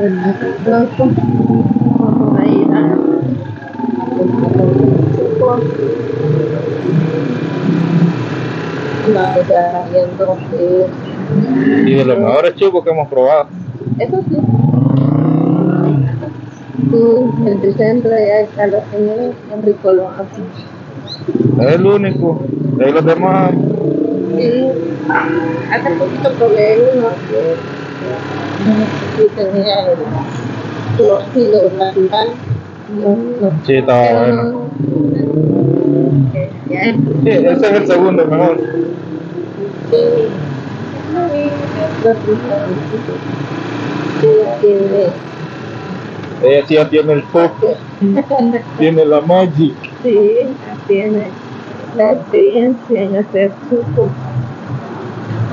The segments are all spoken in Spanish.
loco. Vamos a ir a la que está viendo que Y de los mejores chucos que hemos probado. eso sí. Tú, tu centro, ya está la señora, en rico lo hace. Es el único. De los demás, Sí, hace poquito probé uno sí tenía los kilos natural. Sí, estaba bueno. Sí, ese es el segundo mejor. Ella sí ya tiene el foco, tiene la magic. Sí, tiene la experiencia en hacer suco.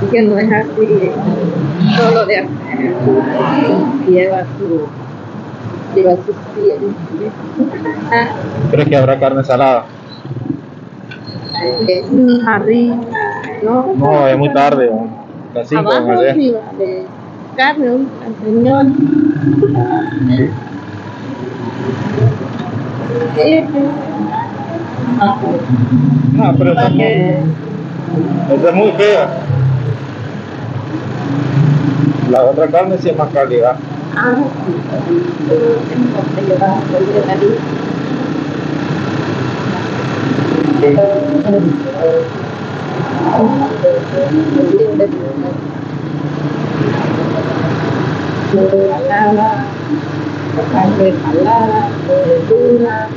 Y que no es así solo de lleva su lleva su ciencia. Ah, ¿Crees que habrá carne salada? es un arriba, ¿no? No, es muy tarde. ¿no? Las 5 Abajo de arriba de carne, un señor. No, pero es muy, esa es muy fea. La otra carne sí es más calidad. Ah, sí. Verdura,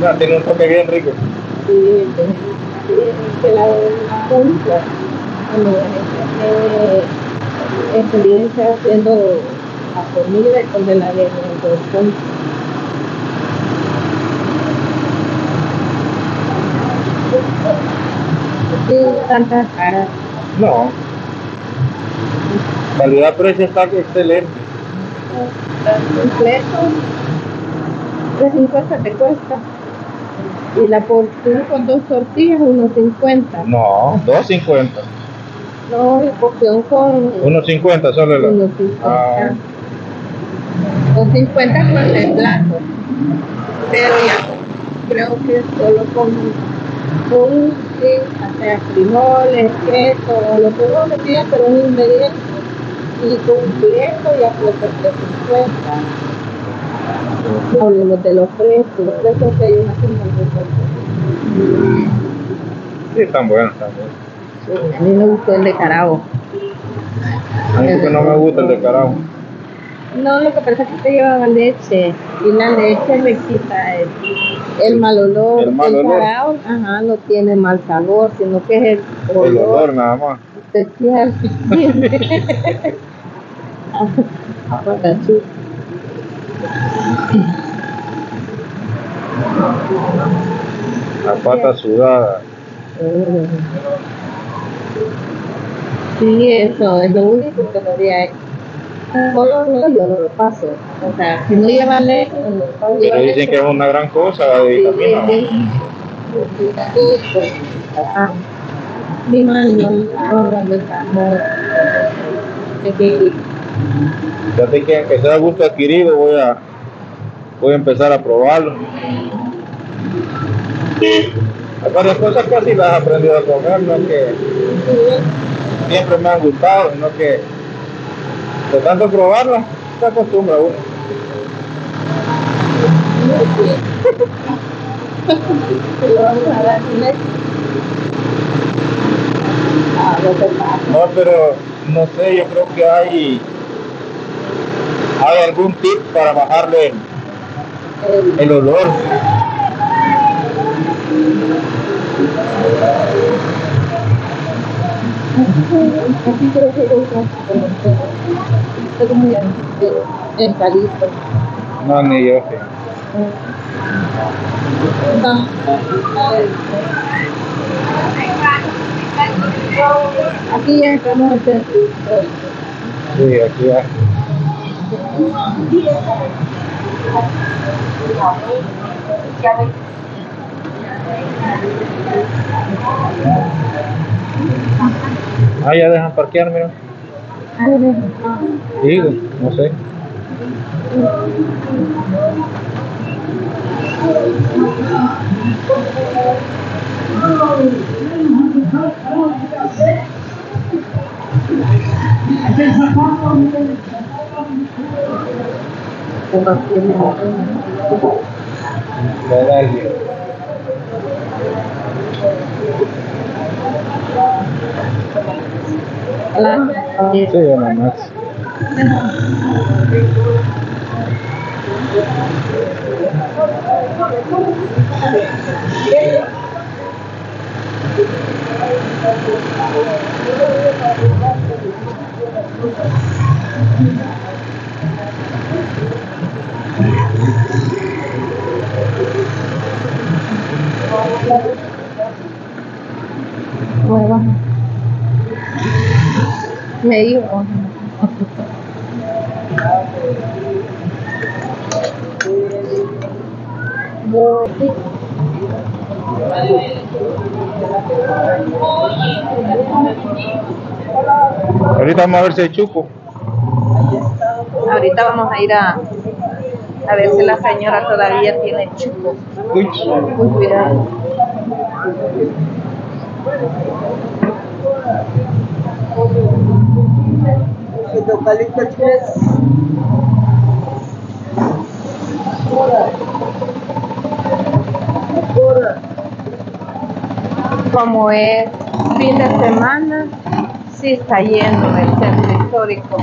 No, tiene un toque bien rico. y que la punta, cuando empecé experiencia haciendo la comida y con la alimentación. Tantas caras. No. Calidad-precio está excelente. completo, 3.50 te cuesta. Y la porción con dos tortillas, 1.50. No, 2.50. No, la porción con 1.50 solo la. 1.50. Ah. Con 50 con el plato. Pero ya, creo que solo con, con sí, hasta frijoles, queso, lo que uno pida, pero un ingrediente. Y completo ya cuesta 3.50. Hablemos de los precios, los precios que hay una Sí, están buenos, están buenos. A mí me gustó el de Carabo. A mí porque no me gusta el de carajo. No, lo que pasa es que te llevaba leche y la leche le quita el, el mal olor. El mal olor. Carao, ajá, no tiene mal sabor, sino que es el olor, El olor nada más. especial. Aguacachú. La pata sudada. Sí, eso es lo único que no hecho. Solo no, yo no lo paso. O sea, si no lleva no lo. Pero dicen que es una gran cosa de vitamina. Ah, Mi mano, está Fíjate que aunque sea gusto adquirido, voy a, voy a empezar a probarlo. Hay varias cosas que así las he aprendido a comer, no que siempre me han gustado, sino que de tanto probarlas, se acostumbra uno. No, pero no sé, yo creo que hay, hay algún tip para bajarle el olor. Así creo que es muy empalito. No, ni yo sé. Aquí ya estamos en el Sí, aquí ya. Ah, ya dejan parquear, mira. Digo, no sé. Dalia. Sí, nada más. Bueno. Me digo. Ahorita vamos a ver si hay chupo. Ahorita vamos a ir a, a ver si la señora todavía tiene chupo. Uy, Como es fin de semana, sí está lleno el centro histórico.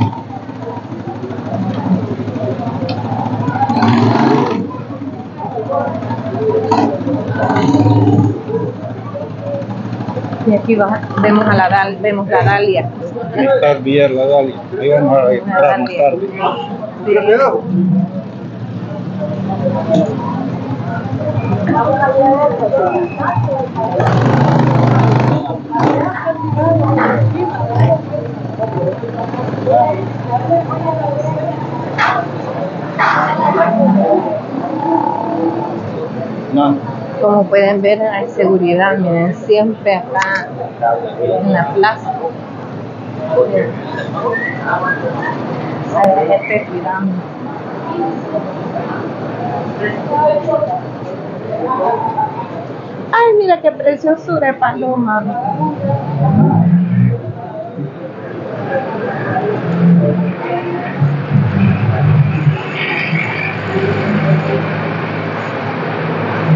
Y aquí va- vemos a la vemos la Dalia. Está bien la Dalia. Ahí vamos a entrar más tarde. Como pueden ver, hay seguridad, miren, siempre acá en la plaza. Hay gente cuidando. Ay, mira qué preciosura de paloma.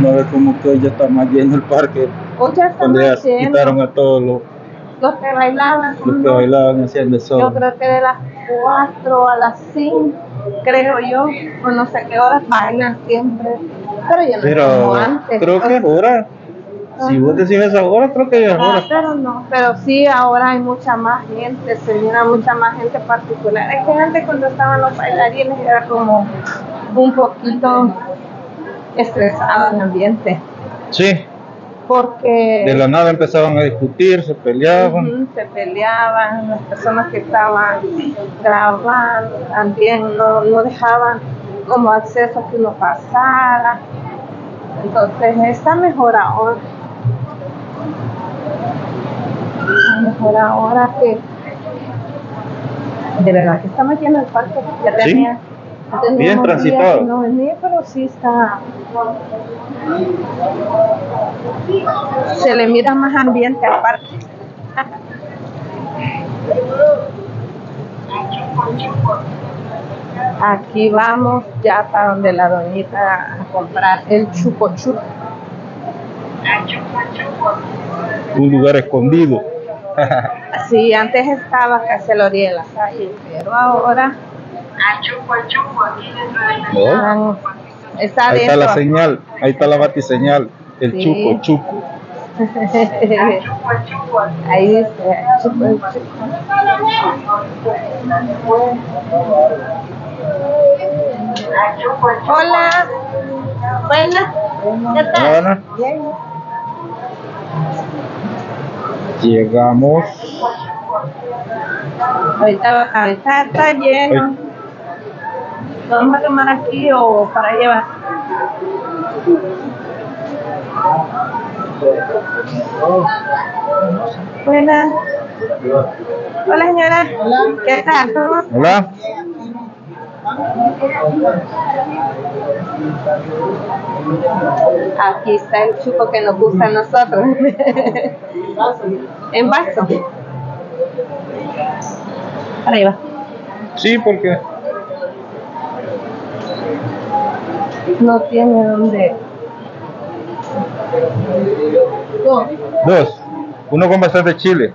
No ve como que hoy ya está más lleno el parque. Hoy ya está ya más lleno. quitaron a todos los, Los que bailaban. los que bailaban haciendo Yo sol. creo que de las 4 a las 5, creo yo, o no sé qué horas bailan siempre. Pero yo no Pero antes. creo que es hora. Si vos decís esa hora, creo que ya es Ah, pero no, pero sí, ahora hay mucha más gente, se mira mucha más gente particular. Es que antes cuando estaban los bailarines era como un poquito estresado el ambiente, Sí, porque de la nada empezaban a discutir, se peleaban. Se peleaban, las personas que estaban grabando también no, no dejaban como acceso a que uno pasara. Entonces está mejor ahora. Está mejor ahora que de verdad que está metiendo el parque. Ya Sí, tenía bien transitado. No venía, pero sí está. Se le mira más ambiente al parque. Aquí vamos ya para donde la doñita a comprar el chupo chupo. Un lugar escondido. Sí, antes estaba casi a la orilla de la calle, pero ahora ¿No? han- está Ahí está la señal, ahí está la batiseñal. El Sí. chuco, chuco. Ahí dice chupo el chupo. Hola. Buenas. ¿Qué tal? Bien. llegamos. Ahorita, ahorita está lleno. ¿Vamos a tomar aquí o para llevar? Buenas. Hola señora. ¿Qué tal? Hola. Aquí está el chupo que nos gusta a nosotros. en vaso. Arriba. Sí, porque No tiene dónde. dos. Uno con bastante chile.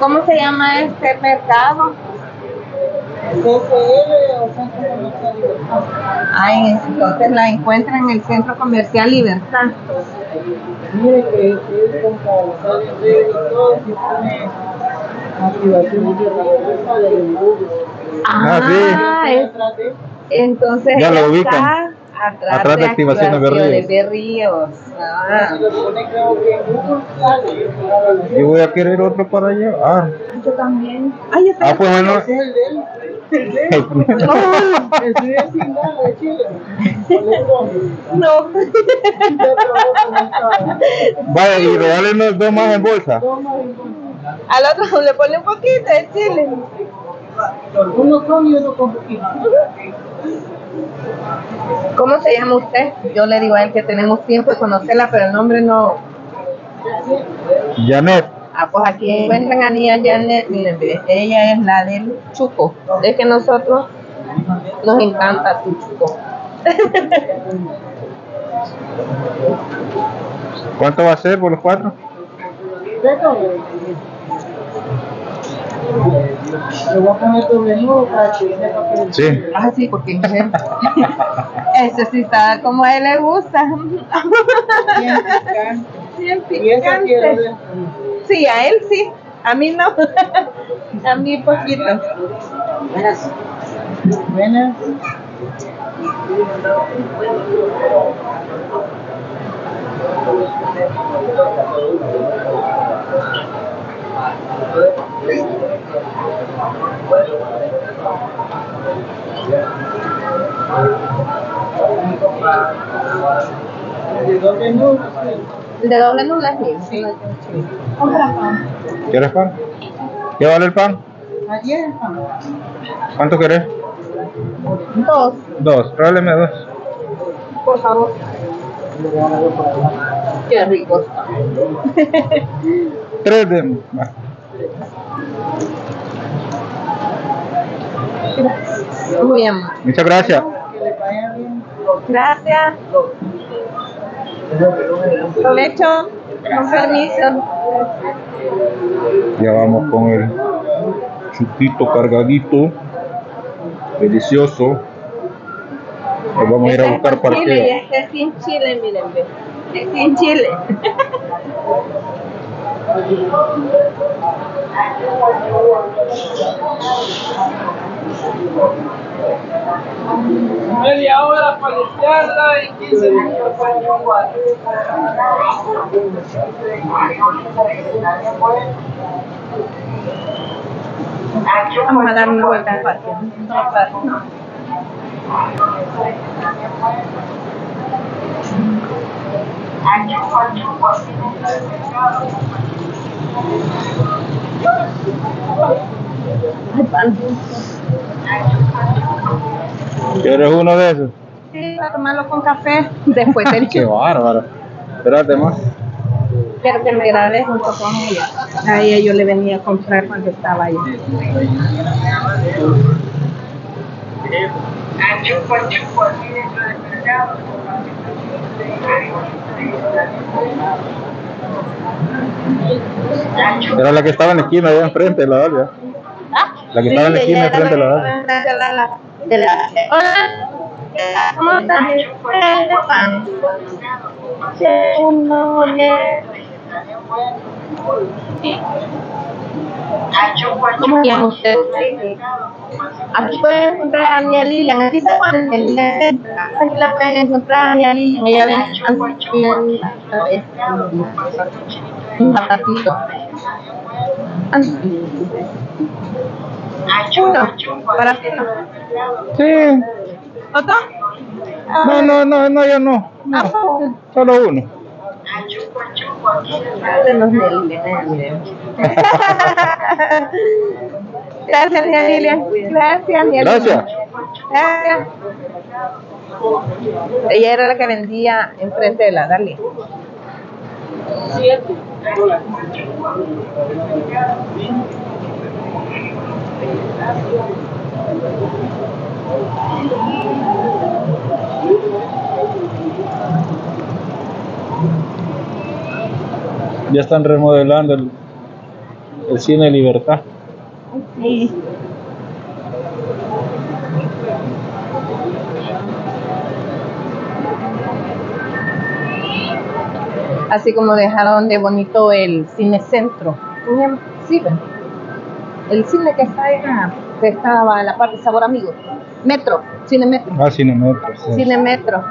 ¿Cómo se llama este mercado? Ay, entonces la encuentra en el Centro Comercial Libertad. Mire que es como sale de todo y pone activación de la fuerza del embudo. Ah, sí. es- entonces Ya lo ubican. Atrás, Atrás de Activación de Activaciones Berríos. Berríos. Ah, en. Yo voy a querer otro para allá. Ah, yo también. Ay, yo ah pues bueno. Es el de él. El de sin nada de Chile. No. Ya. Vaya, y regálenos dos más en bolsa. Toma y Al otro le pone un poquito de chile. Uno con y otro con poquito. ¿Cómo se llama usted? Yo le digo a él que tenemos tiempo de conocerla, pero el nombre no. Janet. Ah, pues aquí encuentran a Nia Janet, miren, ve, ella es la del chuco. Es que nosotros nos encanta su chuco. ¿Cuánto va a ser por los cuatro? Le voy a poner tu menú para que sepa que Sí. Ah, sí, porque ese sí está como a él le gusta. bien picante. Bien picante. Sí, a él sí. A mí no. A mí poquito. Buenas. Buenas. ¿De dónde no? De doble nula sí. Compra pan. ¿Quieres pan? ¿Qué vale el pan? Ayer. ¿Cuánto querés? Dos, Dos. Tráeleme dos. por favor. Qué rico está. Tres de. Muy bien. Muchas gracias. Gracias. Provecho. Con permiso. Ya vamos con el chupito cargadito. Delicioso. Nos vamos a ir a Este es buscar con chile y este es sin chile, miren. ve. Es sin chile. Media hora para limpiarla y 15 minutos para jugar. Vamos a dar una vuelta al parque. Pan. ¿Quieres uno de esos? Sí, para tomarlo con café después del Qué bárbaro. Espérate más. Quiero que me grabes junto con ella. A ella yo le venía a comprar cuando estaba allá. Era la que estaba en la esquina allá enfrente de la Dalia. La que estaba en la esquina enfrente de la Dalia. de la- Hola. ¿Cómo estás? Eh, ¿Cómo se llama usted? Aquí pueden encontrar a Nia Lilian. Aquí se la pueden encontrar a Lilian. Ella un. Uno, para ti. Sí. ¿Otro? No, no, no, no, yo no. no. Ah, Solo uno. De. Gracias, Nia Lilia. Gracias, Nia Lilia. Gracias. Gracias. Ella era la que vendía enfrente de la. Siete. Ya están remodelando el, el cine Libertad. Sí. Así como dejaron de bonito el cine centro. Sí, ven. El cine que está que estaba en la parte Sabor Amigo. Metro, Cine Metro. Ah, Cinemetro. sí. Cine Metro.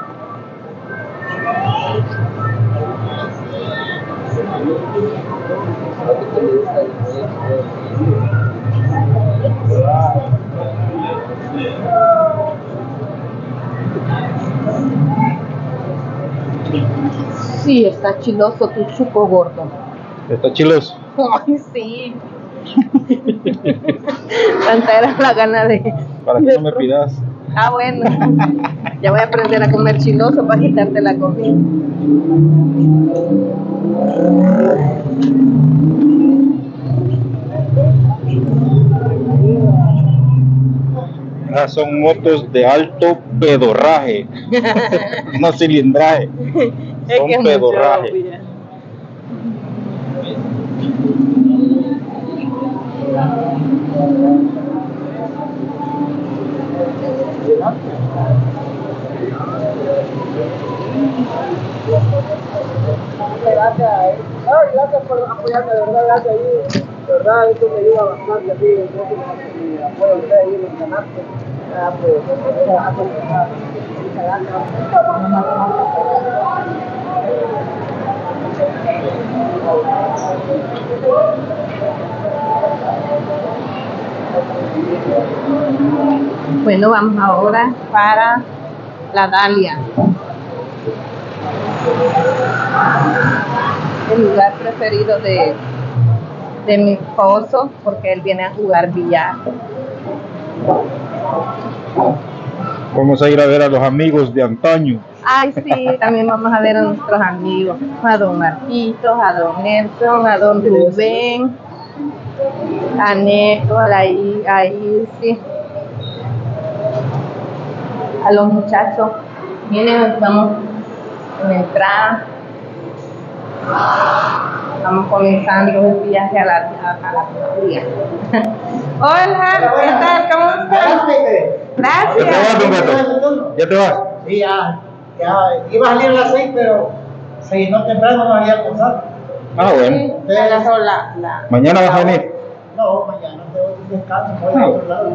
Sí, está chiloso tu chupo gordo. Está chiloso. Ay, sí. Tanta era la gana de. Para que no me pidas. Ah, bueno. Ya voy a aprender a comer chiloso para quitarte la comida. Son motos de alto pedorraje. no cilindraje. Es Son que es mucho, pedorraje. Gracias, por apoyarme, de verdad, gracias ahí. De verdad, esto me ayuda bastante a mí. Entonces, me apoya usted ahí en el canal. Bueno, vamos ahora para la Dalia. El lugar preferido de, de mi esposo porque él viene a jugar billar. Vamos a ir a ver a los amigos de antaño. Ay, sí, también vamos a ver a nuestros amigos, a don Marquitos, a don Nelson, a don Rubén, a Néstor, ahí, ahí sí. A los muchachos. Miren, vamos en entrada. Estamos comenzando el viaje a la, a, a la playa. Hola, ¿qué tal? ¿Cómo están? ¿Ya te vas, don Gracias. Gato? ¿Ya te vas? Sí, ya, ya, iba a salir a las seis, pero se llenó temprano, no había pensado. Ah, bueno. Sí, ya agarró la, la, ¿Mañana vas a venir? No, mañana tengo un descanso, voy a otro lado.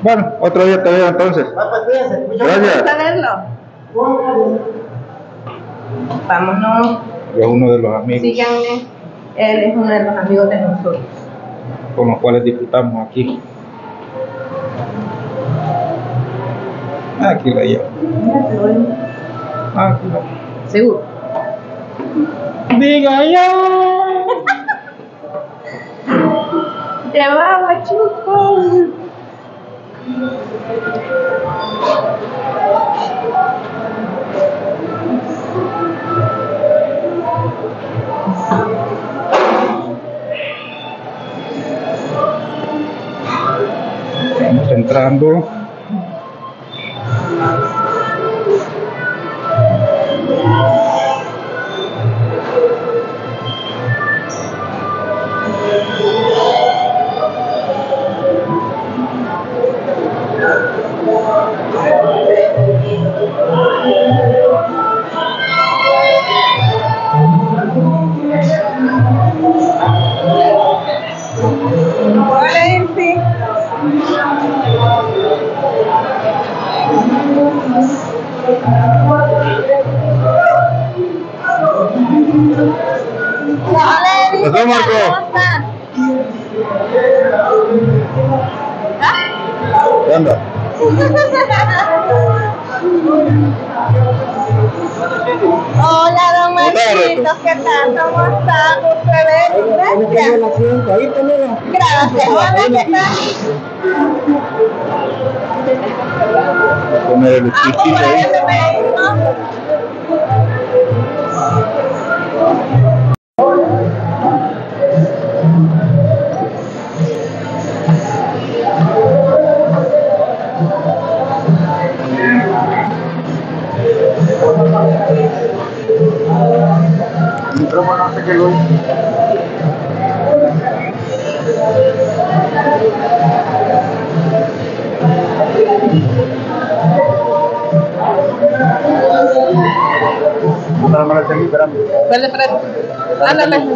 Bueno, otro día te veo entonces. Ah, pues Gracias. ¿Gusta verlo? Es uno de los amigos síganme. Él es uno de los amigos de nosotros. con los cuales disfrutamos aquí. Aquí la llevo. Aquí la Seguro. Diga ya. Llevaba chupo. Estamos entrando. Hola, ¿Qué onda? Hola, don Marquito, ¿qué tal? ¿Cómo está? ¿Usted Gracias. Tenemos. Gracias. Hola, ¿qué tal? Poner el chiquito ahí. El micrófono hace que lo No, no la tengo esperando. Vale, espérate. Ándale.